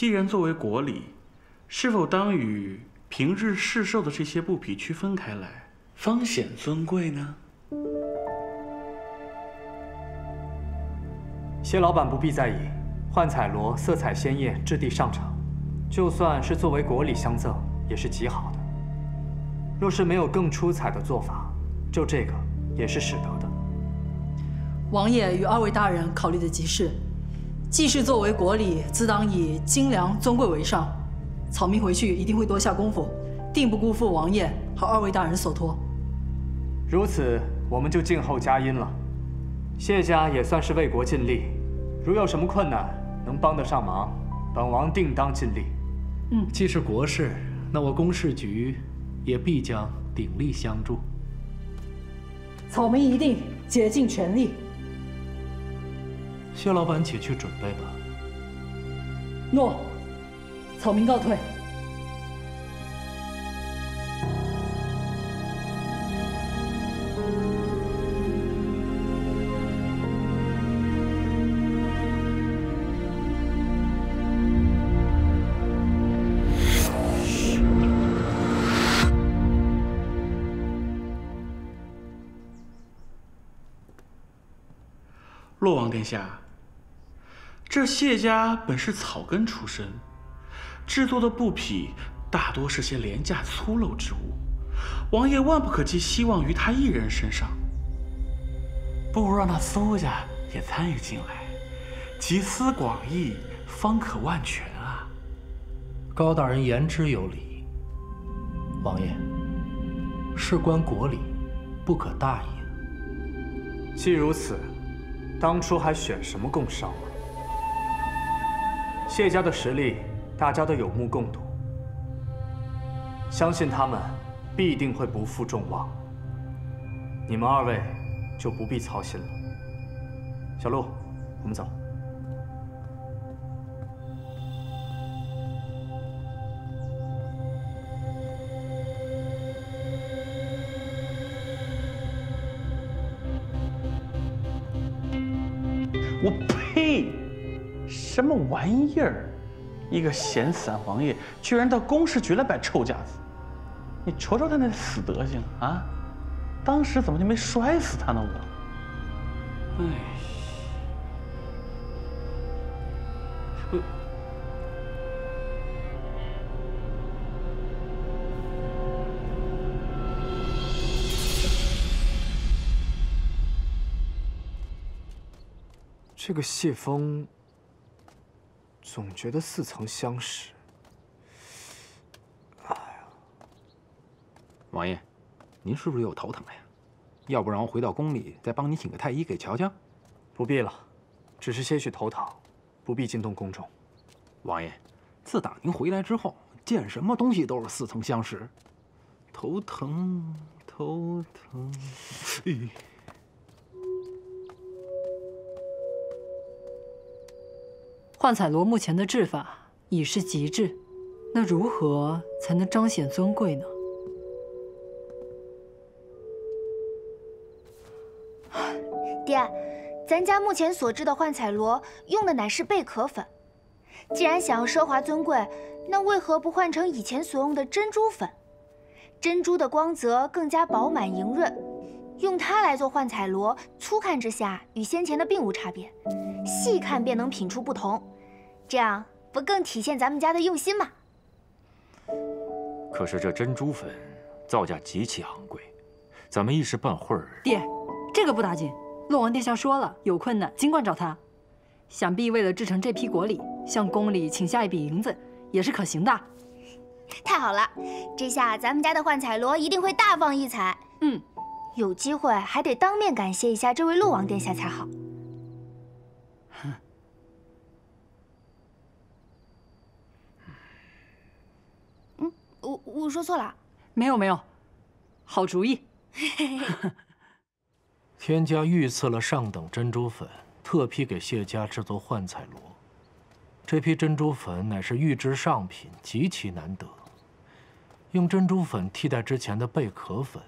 既然作为国礼，是否当与平日市售的这些布匹区分开来，方显尊贵呢？谢老板不必在意，幻彩罗色彩鲜艳，质地上乘，就算是作为国礼相赠，也是极好的。若是没有更出彩的做法，就这个也是使得的。王爷与二位大人考虑的极是，既是作为国礼，自当以精良尊贵为上。草民回去一定会多下功夫，定不辜负王爷和二位大人所托。如此，我们就静候佳音了。谢家也算是为国尽力，如有什么困难能帮得上忙，本王定当尽力。嗯，既是国事，那我公事局也必将鼎力相助。草民一定竭尽全力。谢老板，且去准备吧。诺，草民告退。洛王殿下，这谢家本是草根出身，制作的布匹大多是些廉价粗陋之物，王爷万不可寄希望于他一人身上，不如让那苏家也参与进来，集思广益，方可万全啊！高大人言之有理，王爷，事关国礼，不可大意。既如此。当初还选什么共商啊？谢家的实力，大家都有目共睹。相信他们必定会不负众望。你们二位就不必操心了。小陆，我们走。么玩意儿？一个闲散王爷，居然到公事局来摆臭架子！你瞅瞅他那死德行啊！当时怎么就没摔死他呢？我，哎，这个谢峰，总觉得似曾相识。哎呀，王爷，您是不是又头疼了呀？要不然我回到宫里再帮你请个太医给瞧瞧。不必了，只是些许头疼，不必惊动宫中。王爷，自打您回来之后，见什么东西都是似曾相识。头疼，头疼。幻彩罗目前的制法已是极致，那如何才能彰显尊贵呢？爹，咱家目前所制的幻彩罗用的乃是贝壳粉，既然想要奢华尊贵，那为何不换成以前所用的珍珠粉？珍珠的光泽更加饱满莹润，用它来做幻彩螺，粗看之下与先前的并无差别。细看便能品出不同，这样不更体现咱们家的用心吗？可是这珍珠粉造价极其昂贵，咱们一时半会儿……爹，这个不打紧。洛王殿下说了，有困难尽管找他。想必为了制成这批果礼，向宫里请下一笔银子也是可行的。太好了，这下咱们家的幻彩螺一定会大放异彩。嗯，有机会还得当面感谢一下这位陆王殿下才好。嗯我我说错了，没有没有，好主意。天家御赐了上等珍珠粉，特批给谢家制作幻彩螺。这批珍珠粉乃是玉质上品，极其难得。用珍珠粉替代之前的贝壳粉，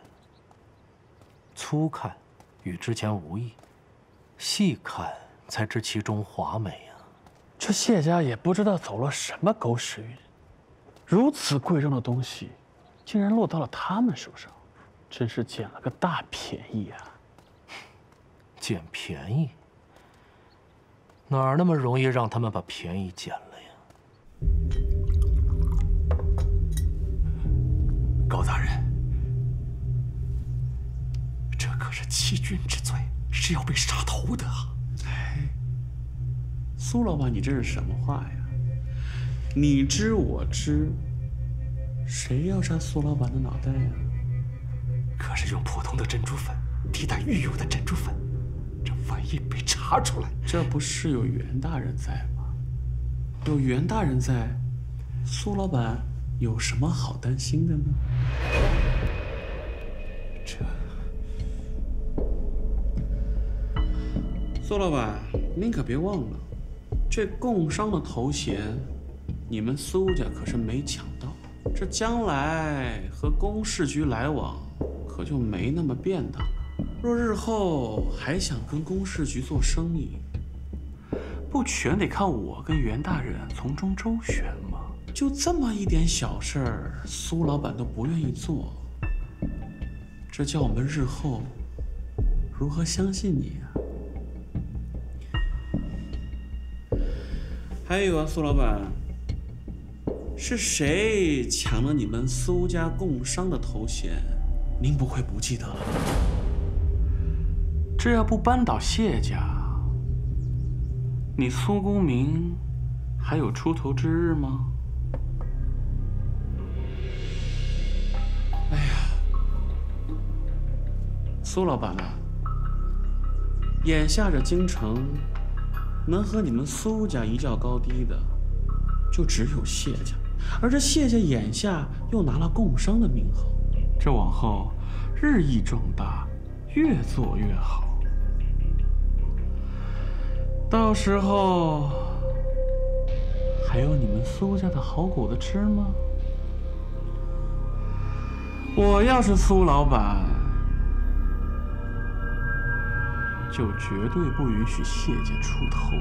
粗看与之前无异，细看才知其中华美啊。这谢家也不知道走了什么狗屎运，如此贵重的东西，竟然落到了他们手上，真是捡了个大便宜啊！捡便宜？哪儿那么容易让他们把便宜捡了是欺君之罪，是要被杀头的哎！苏老板，你这是什么话呀？你知我知，谁要杀苏老板的脑袋呀？可是用普通的珍珠粉替代御用的珍珠粉，这万一被查出来，这不是有袁大人在吗？有袁大人在，苏老板有什么好担心的呢？苏老板，您可别忘了，这贡商的头衔，你们苏家可是没抢到。这将来和公事局来往，可就没那么便当。若日后还想跟公事局做生意，不全得靠我跟袁大人从中周旋吗？就这么一点小事儿，苏老板都不愿意做，这叫我们日后如何相信你啊？还有啊，苏老板，是谁抢了你们苏家共商的头衔？您不会不记得了吧？这要不扳倒谢家，你苏公明还有出头之日吗？哎呀，苏老板啊，眼下这京城。能和你们苏家一较高低的，就只有谢家，而这谢家眼下又拿了贡商的名号，这往后日益壮大，越做越好。到时候还有你们苏家的好果子吃吗？我要是苏老板，就绝对不允许谢家出头。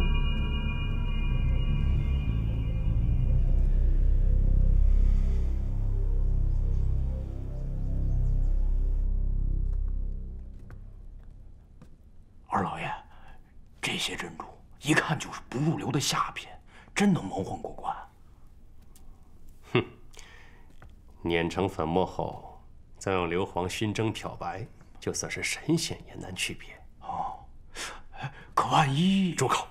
二老爷，这些珍珠一看就是不入流的下品，真能蒙混过关。哼，碾成粉末后，再用硫磺熏蒸漂白，就算是神仙也难区别。万一……住口！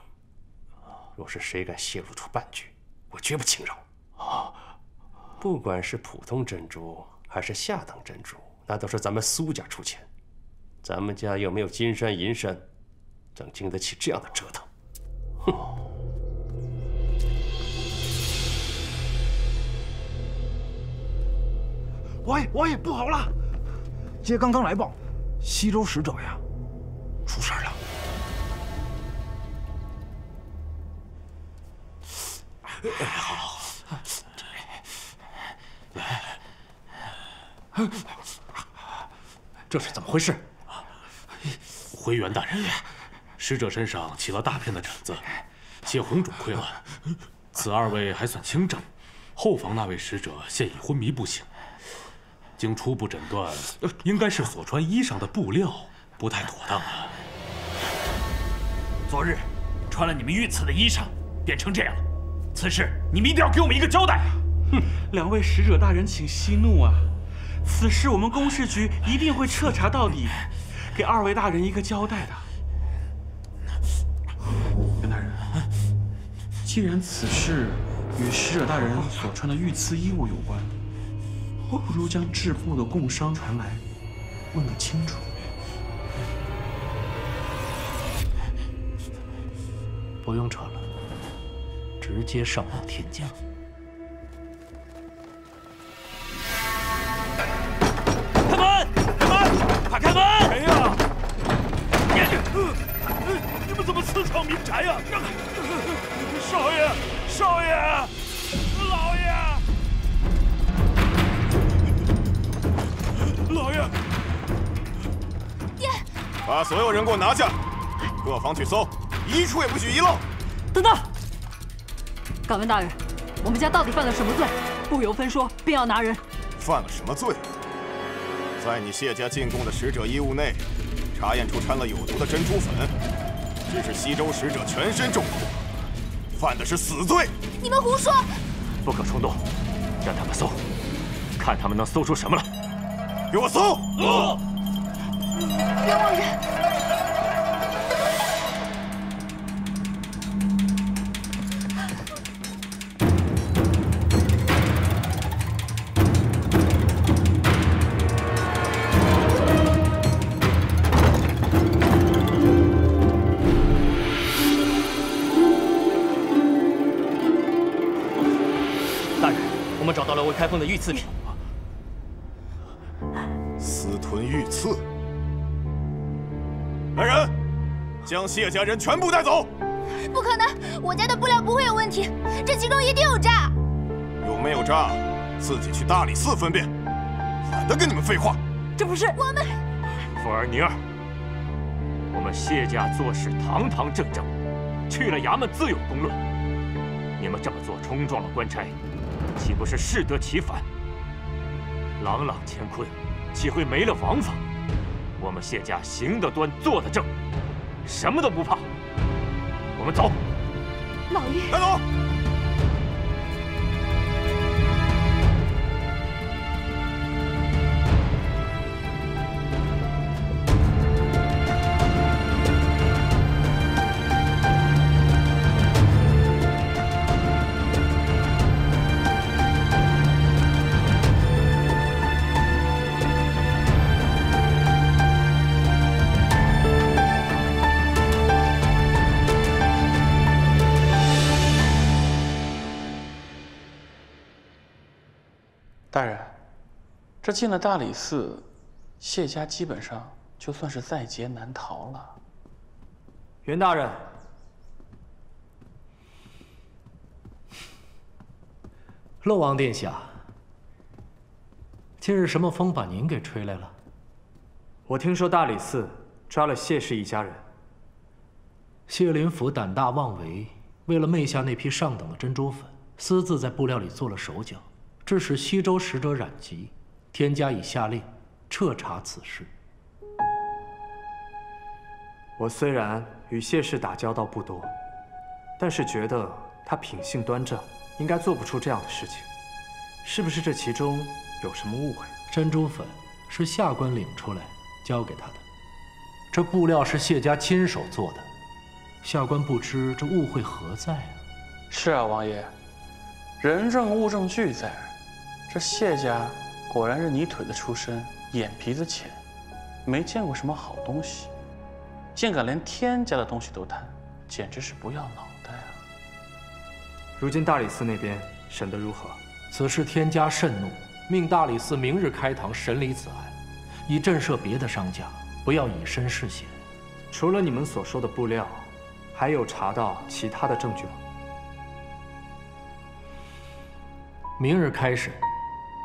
若是谁敢泄露出半句，我绝不轻饶。啊，不管是普通珍珠还是下等珍珠，那都是咱们苏家出钱，咱们家又没有金山银山，怎经得起这样的折腾？哼！王爷，王爷，不好了！接刚刚来报，西周使者呀，出事了。好，这是怎么回事？回元大人，使者身上起了大片的疹子，血红肿溃烂。此二位还算轻症，后方那位使者现已昏迷不醒。经初步诊断，应该是所穿衣裳的布料不太妥当啊。昨日穿了你们御赐的衣裳，变成这样了。此事你们一定要给我们一个交代。哼，两位使者大人，请息怒啊！此事我们公事局一定会彻查到底，给二位大人一个交代的。袁大人，既然此事与使者大人所穿的御赐衣物有关，不如将制布的贡商传来，问个清楚。不用扯了，直接上报天家。开门！开门！快开门！谁呀？你们怎么私闯民宅呀？让开少爷，少爷，老爷，老爷，爹，把所有人给我拿下，各房去搜，一处也不许遗漏。等等，敢问大人，我们家到底犯了什么罪？不由分说便要拿人。犯了什么罪？在你谢家进贡的使者衣物内，查验出掺了有毒的珍珠粉，致使西周使者全身中毒，犯的是死罪。你们胡说！不可冲动，让他们搜，看他们能搜出什么来。给我搜！冤枉人！的御赐品，私吞御赐。来人，将谢家人全部带走。不可能，我家的布料不会有问题，这其中一定有诈。有没有诈，自己去大理寺分辨。懒得跟你们废话。这不是我们。凤儿宁儿，我们谢家做事堂堂正正，去了衙门自有公论。你们这么做冲撞了官差。岂不是适得其反？朗朗乾坤，岂会没了王法？我们谢家行得端，坐得正，什么都不怕。我们走。老爷，带走。这进了大理寺，谢家基本上就算是在劫难逃了。袁大人，陆王殿下，今日什么风把您给吹来了？我听说大理寺抓了谢氏一家人。谢林甫胆大妄为，为了媚下那批上等的珍珠粉，私自在布料里做了手脚。致使西周使者染疾，天家已下令彻查此事。我虽然与谢氏打交道不多，但是觉得他品性端正，应该做不出这样的事情。是不是这其中有什么误会？珍珠粉是下官领出来交给他的，这布料是谢家亲手做的，下官不知这误会何在啊？是啊，王爷，人证物证俱在。这谢家果然是泥腿子出身，眼皮子浅，没见过什么好东西，竟敢连天家的东西都贪，简直是不要脑袋啊！如今大理寺那边审得如何？此事天家甚怒，命大理寺明日开堂审理此案，以震慑别的商家，不要以身试险。除了你们所说的布料，还有查到其他的证据吗？明日开审。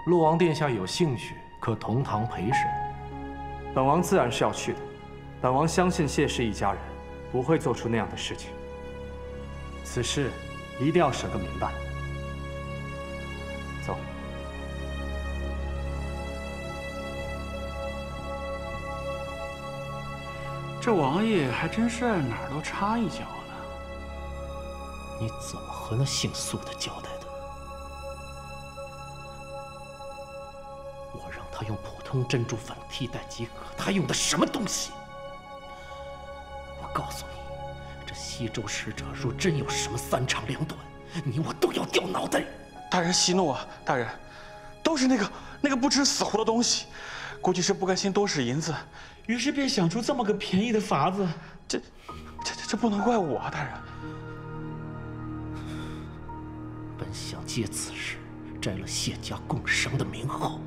陆王殿下有兴趣，可同堂陪审。本王自然是要去的。本王相信谢氏一家人不会做出那样的事情。此事一定要审个明白。走。这王爷还真是哪儿都插一脚呢。你怎么和那姓苏的交代？他用普通珍珠粉替代即可，他用的什么东西？我告诉你，这西周使者若真有什么三长两短，你我都要掉脑袋。大人息怒啊！大人，都是那个那个不知死活的东西，估计是不甘心多使银子，于是便想出这么个便宜的法子。这、这、这这不能怪我啊！大人，本想借此事摘了谢家共生的名号。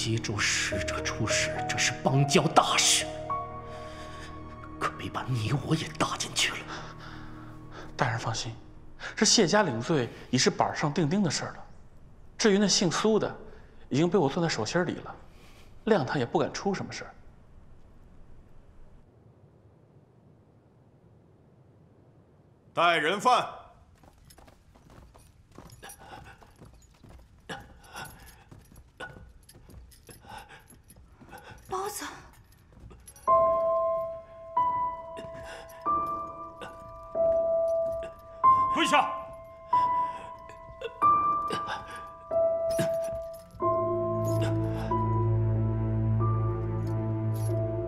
西周使者出使，这是邦交大事，可别把你我也搭进去了。大人放心，这谢家领罪已是板上钉钉的事了。至于那姓苏的，已经被我攥在手心里了，谅他也不敢出什么事儿。带人犯。包子，跪下！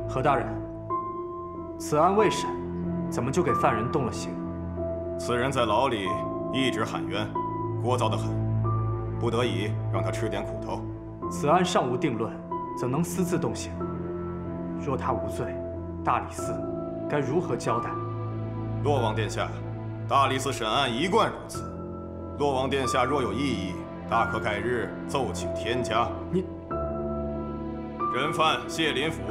何大人，此案未审，怎么就给犯人动了刑？此人在牢里一直喊冤，聒噪得很，不得已让他吃点苦头。此案尚无定论，怎能私自动刑？若他无罪，大理寺该如何交代？洛王殿下，大理寺审案一贯如此。洛王殿下若有异议，大可改日奏请天家。你人犯谢林甫，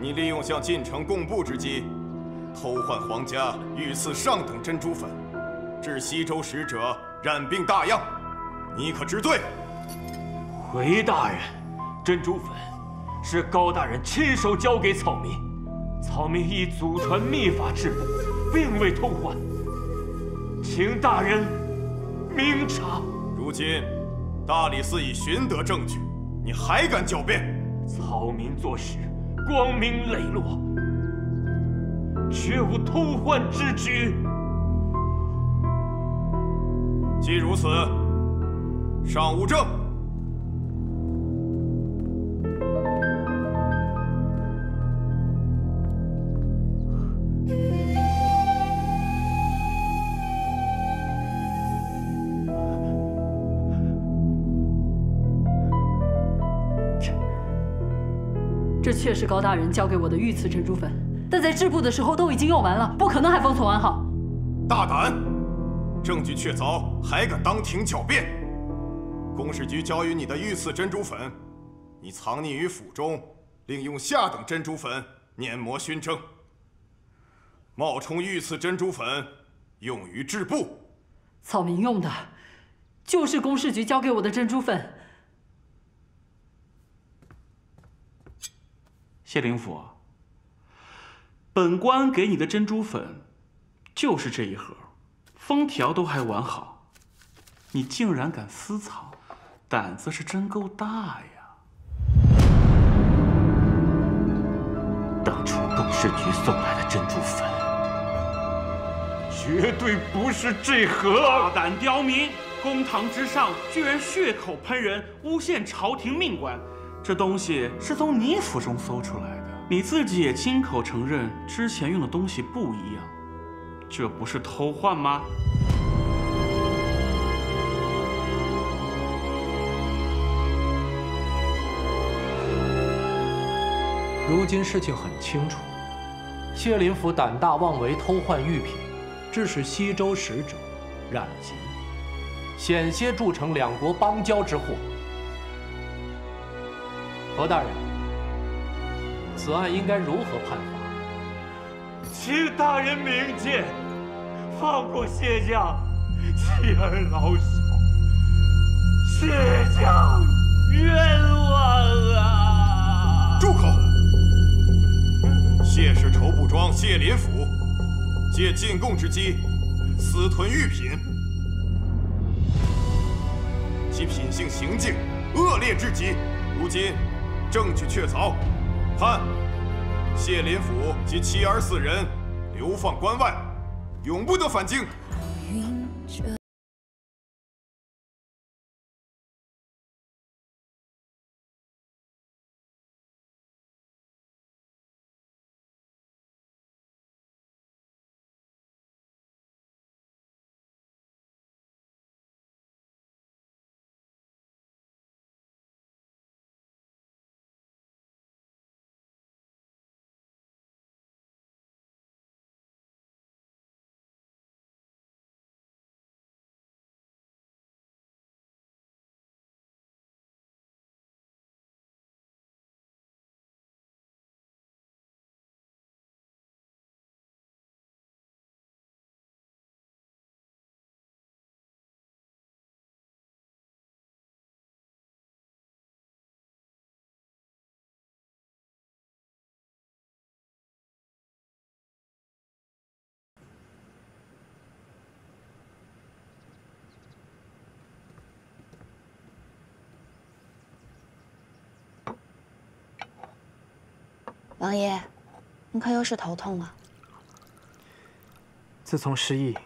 你利用向晋城供布之机，偷换皇家御赐上等珍珠粉，致西周使者染病大恙，你可知罪？回大人，珍珠粉是高大人亲手交给草民，草民以祖传秘法制布，并未偷换，请大人明察。如今大理寺已寻得证据，你还敢狡辩？草民做事光明磊落，绝无偷换之举。既如此，尚无证。这确是高大人交给我的御赐珍珠粉，但在制布的时候都已经用完了，不可能还封存完好。大胆！证据确凿，还敢当庭狡辩？公事局交予你的御赐珍珠粉，你藏匿于府中，另用下等珍珠粉碾磨熏蒸，冒充御赐珍珠粉，用于制布。草民用的，就是公事局交给我的珍珠粉。谢灵甫，本官给你的珍珠粉就是这一盒，封条都还完好，你竟然敢私藏，胆子是真够大呀！当初董事局送来的珍珠粉，绝对不是这盒。大胆刁民，公堂之上居然血口喷人，诬陷朝廷命官。这东西是从你府中搜出来的，你自己也亲口承认之前用的东西不一样，这不是偷换吗？如今事情很清楚，谢林甫胆大妄为，偷换玉品，致使西周使者染疾，险些铸成两国邦交之祸。何大人，此案应该如何判罚？请大人明鉴，放过谢家，妻儿老小，谢家冤枉啊！住口！谢氏绸布庄谢林府借进贡之机私吞玉品，其品性行径恶劣至极。如今证据确凿，判谢林甫及妻儿四人流放关外，永不得返京。王爷，你可又是头痛了？自从失忆，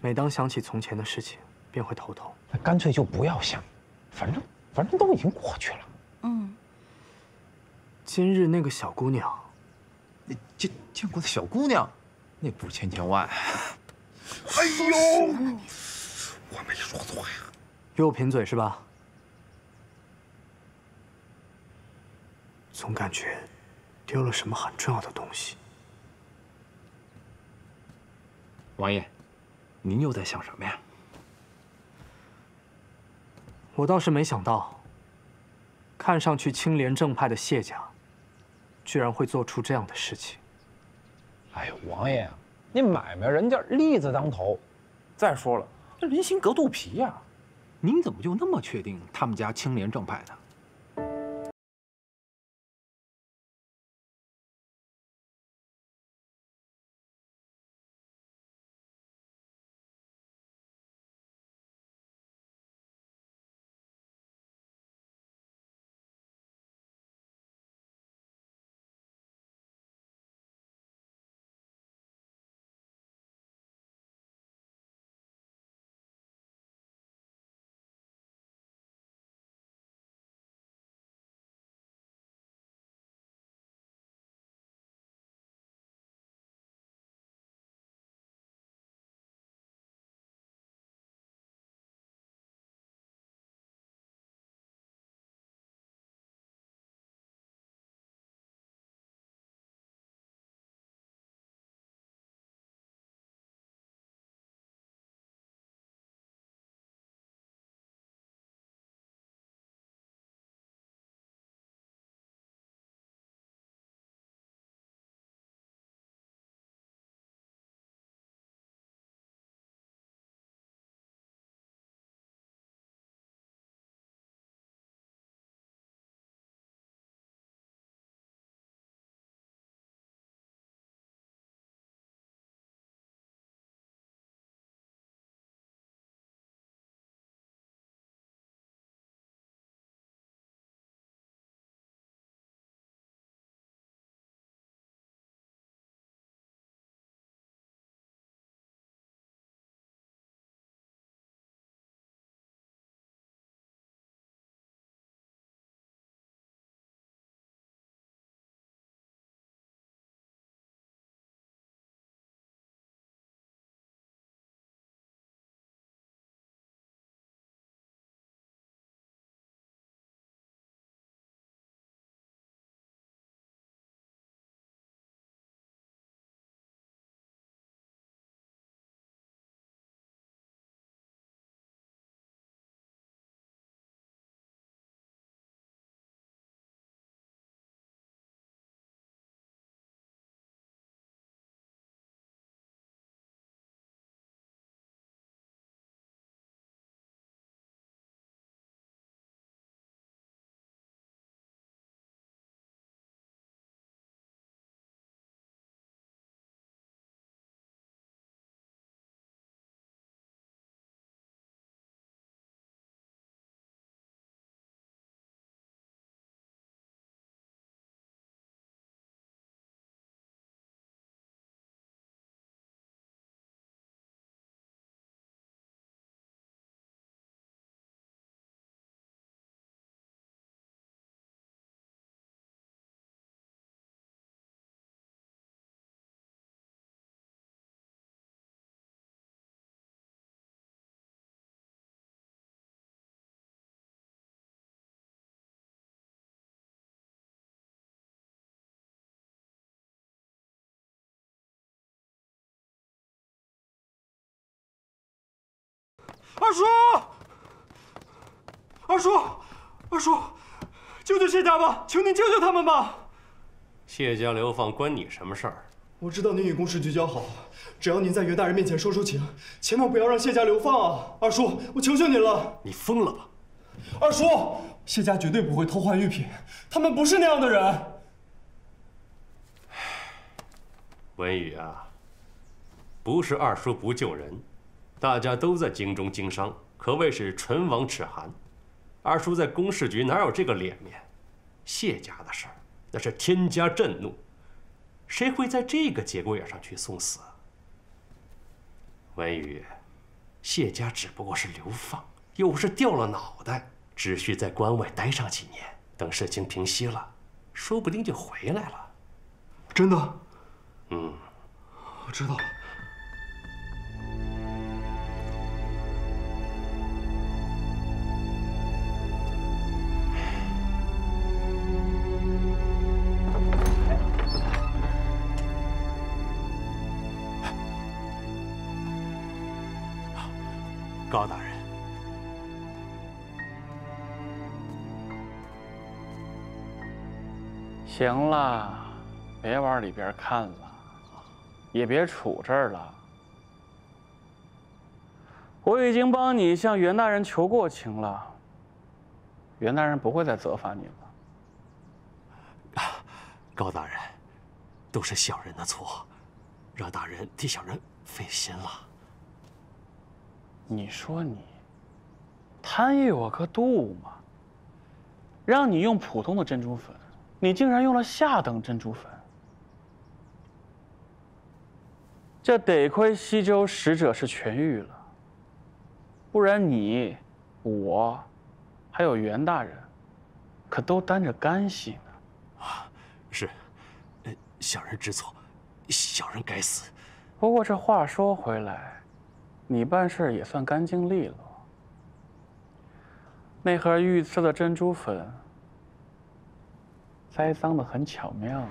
每当想起从前的事情，便会头痛。那干脆就不要想，反正反正都已经过去了。嗯，今日那个小姑娘，那见见过的小姑娘，那不是千千万。哎呦，我没说错呀。又贫嘴是吧？总感觉丢了什么很重要的东西。王爷，您又在想什么呀？我倒是没想到，看上去清廉正派的谢家，居然会做出这样的事情。哎呦，王爷，那买卖人家利字当头，再说了，这人心隔肚皮呀，您怎么就那么确定他们家清廉正派呢？二叔，二叔，二叔，救救谢家吧！求您救救他们吧！谢家流放关你什么事儿？我知道您与公事局交好，只要您在袁大人面前说出情，千万不要让谢家流放啊！二叔，我求求您了！你疯了吧？二叔，谢家绝对不会偷换玉品，他们不是那样的人。文宇啊，不是二叔不救人。大家都在京中经商，可谓是唇亡齿寒。二叔在公事局哪有这个脸面？谢家的事儿，那是天家震怒，谁会在这个节骨眼上去送死？文宇，谢家只不过是流放，又不是掉了脑袋，只需在关外待上几年，等事情平息了，说不定就回来了。真的？嗯，我知道了。高大人，行了，别往里边看了，也别杵这儿了。我已经帮你向袁大人求过情了，袁大人不会再责罚你了。高大人，都是小人的错，让大人替小人费心了。你说你贪欲我个度嘛？让你用普通的珍珠粉，你竟然用了下等珍珠粉，这得亏西周使者是痊愈了，不然你、我，还有袁大人，可都担着干系呢。啊，是，呃，小人知错，小人该死。不过这话说回来。你办事也算干净利落。那盒御赐的珍珠粉，栽赃的很巧妙啊。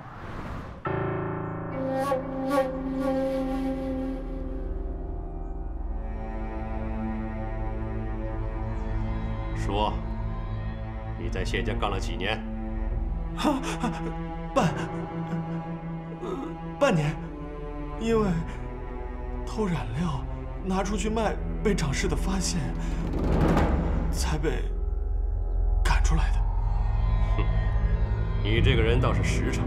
说，你在谢家干了几年？半，半年，因为偷染料。拿出去卖，被掌事的发现，才被赶出来的。哼，你这个人倒是实诚，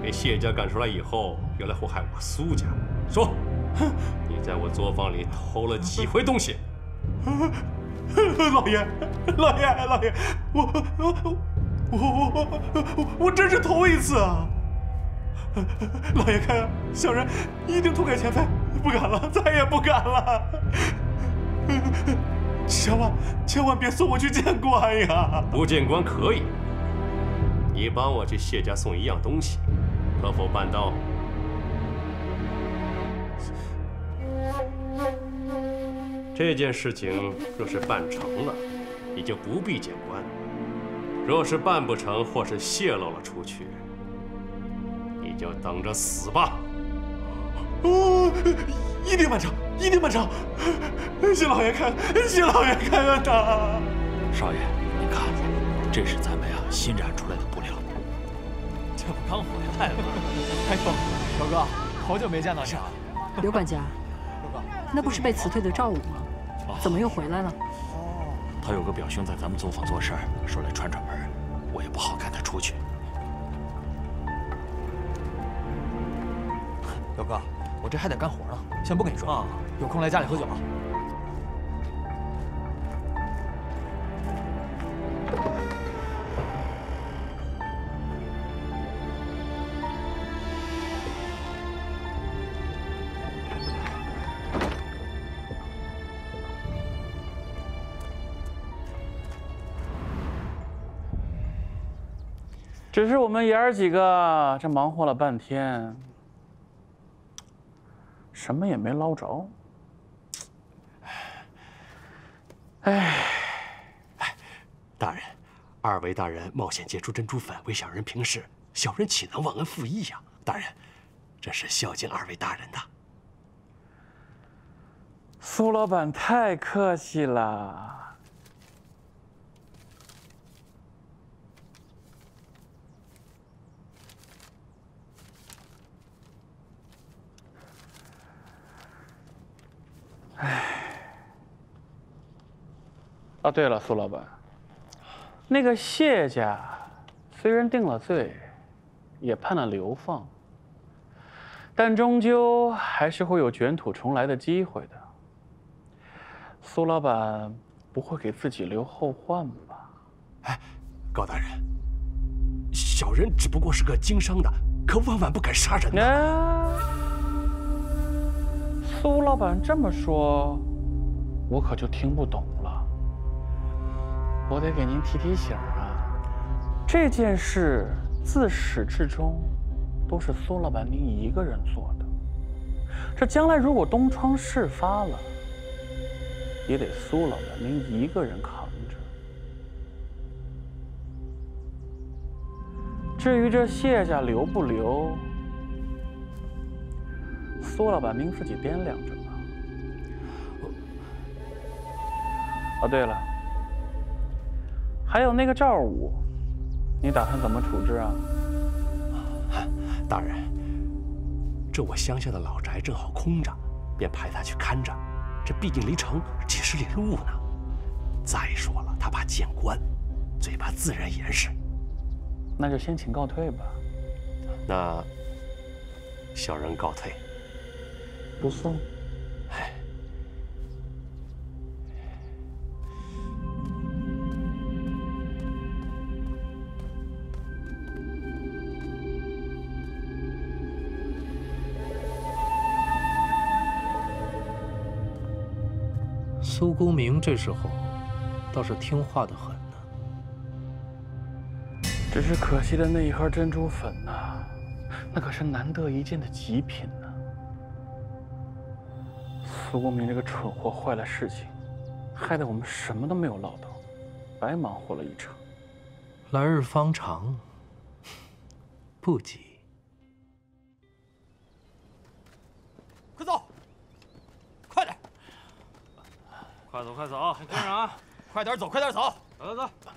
被谢家赶出来以后，又来祸害我苏家。说，你在我作坊里偷了几回东西？老爷，老爷，老爷，我我我我我我真是头一次啊！老爷看，小人一定痛改前非。不敢了，再也不敢了！千万千万别送我去见官呀！不见官可以，你帮我去谢家送一样东西，可否办到？这件事情若是办成了，你就不必见官；若是办不成，或是泄露了出去，你就等着死吧！哦，一定办成，一定办成！谢老爷看，谢老爷看啊！少爷，您看，这是咱们呀新染出来的布料。这不刚回来吗？哎呦，表哥，好久没见到你了。刘管家，那不是被辞退的赵武吗？怎么又回来了？哦，他有个表兄在咱们作坊做事，说来串串门，我也不好赶他出去。我这还得干活呢，先不跟你说啊，有空来家里喝酒。只是我们爷儿几个这忙活了半天。什么也没捞着，哎，哎，大人，二位大人冒险借出珍珠粉为小人平事，小人岂能忘恩负义呀？大人，这是孝敬二位大人的。苏老板太客气了。哎，啊，对了，苏老板，那个谢家虽然定了罪，也判了流放，但终究还是会有卷土重来的机会的。苏老板不会给自己留后患吧？哎，高大人，小人只不过是个经商的，可万万不敢杀人呐。苏老板这么说，我可就听不懂了。我得给您提提醒啊，这件事自始至终都是苏老板您一个人做的。这将来如果东窗事发了，也得苏老板您一个人扛着。至于这谢家留不留，苏老板您自己掂量着吧。哦，对了，还有那个赵武，你打算怎么处置啊？大人，这我乡下的老宅正好空着，便派他去看着。这毕竟离城几十里路呢。再说了，他怕见官，嘴巴自然严实。那就先请告退吧。那小人告退。不送。哎。苏公明这时候倒是听话的很呢。只是可惜的那一盒珍珠粉呐，那可是难得一见的极品呢。苏公明这个蠢货坏了事情，害得我们什么都没有捞到，白忙活了一场。来日方长，不急。快走，快点！快走，快走，跟上啊！快点走，快点走，走走走。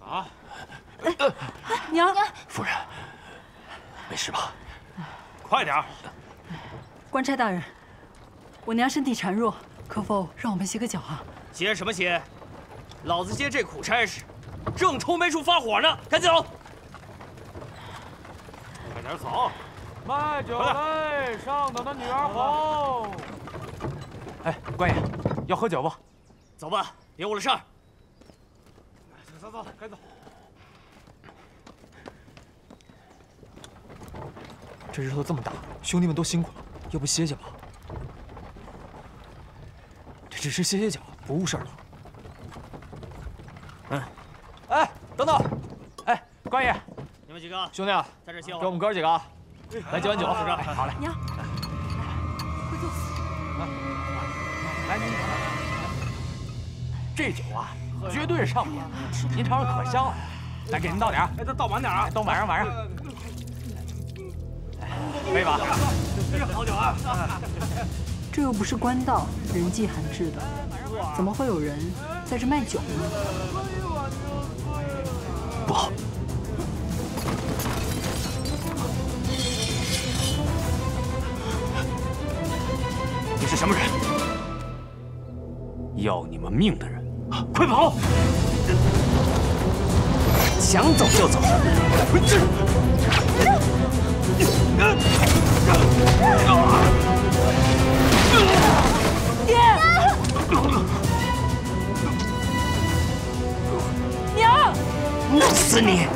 啊！娘，夫人，没事吧？快点！官差大人，我娘身体孱弱，可否让我们歇个脚啊？歇什么歇？老子接这苦差事，正愁没处发火呢，赶紧走！快点走！卖酒嘞，上等的女儿红。哎，官爷，要喝酒不？走吧，别误了事儿。走走走，赶走。这日头这么大，兄弟们都辛苦了，要不歇歇吧？这只是歇歇脚，不误事了。嗯。哎，等等！哎，官爷，你们几个兄弟啊，在这歇会儿。给我们哥几个啊，来几碗酒。好嘞。娘，快坐。来，这酒啊，绝对是上品，您尝尝可香了。来，给您倒点儿。哎，再倒满点啊！都满上满上。可以吧？这是好酒啊！这又不是官道，人迹罕至的，怎么会有人在这卖酒呢？不好！你是什么人？要你们命的人，快跑！想走就走！爹！娘！弄死你！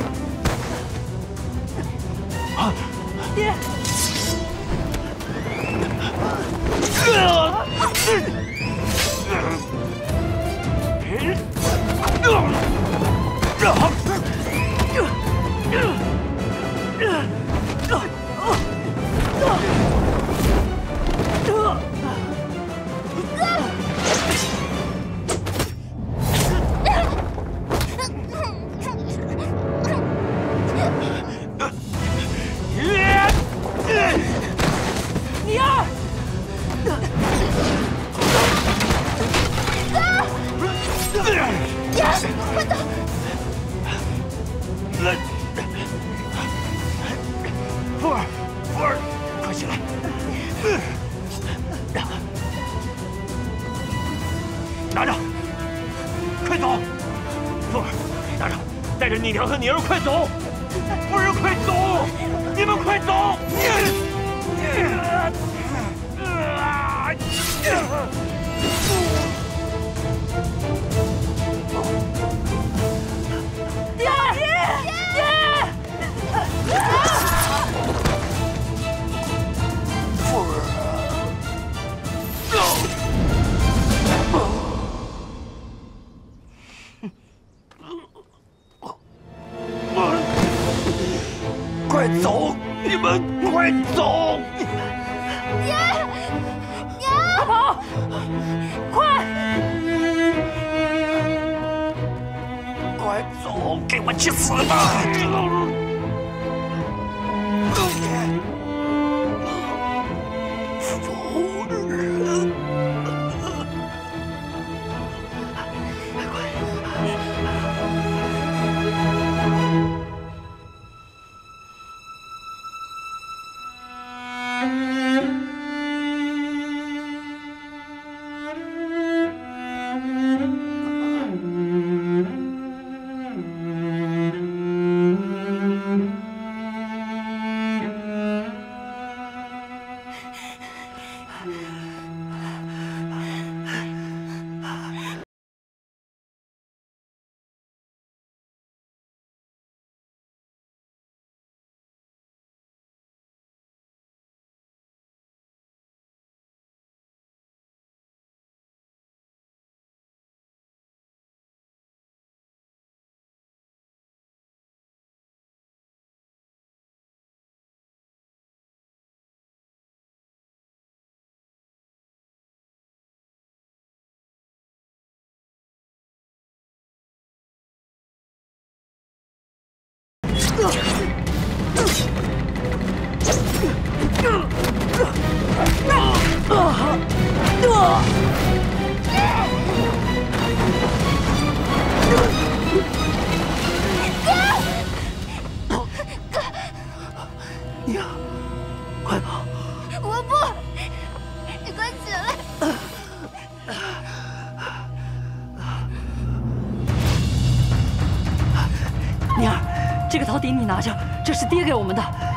娘，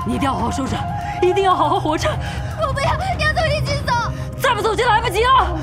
你一定要好好收着，一定要好好活着。我不要，要走一起走。再不走就来不及了。